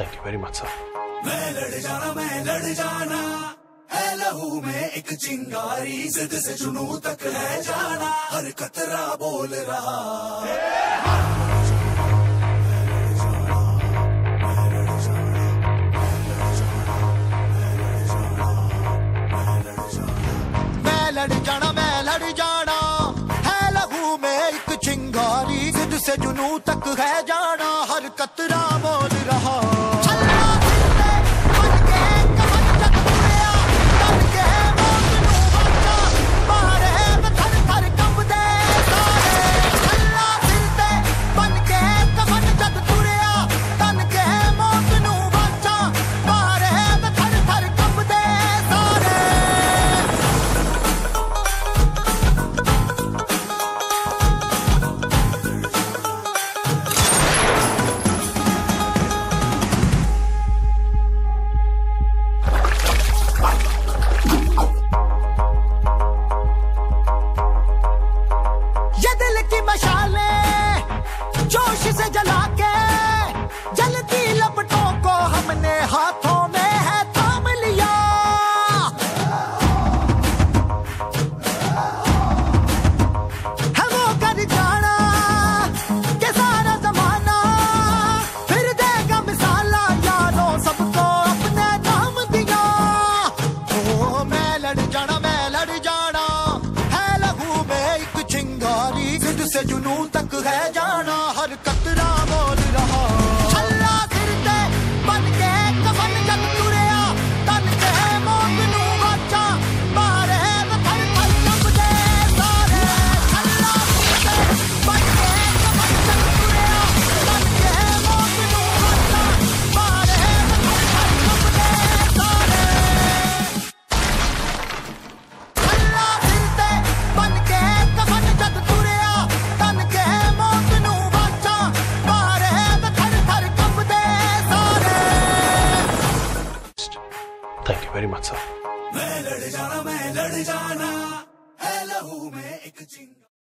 Thank you very much sir मैं लड़ जाना, मैं लड़ जाना। है लहू में एक चिंगारी, जिद से जुनू तक है जाना। हर कतरा बोल रहा। मैं लड़ जाना से जुनू तक है जाना हर कतरा बोल रहा जोश से जला के जलती लपटों को हमने हाथों में है, थाम लिया। है वो कर जाना के सारा जमाना, फिर देगा मिसाला यारों सबको अपने नाम दिया। ओ, मैं लड़ जाना, मैं से जुनू तक है जाना हर कतरा बोल रहा। Thank you very much sir मैं लड़ जाना, मैं लड़ जाना। है लहू में एक चिंगारी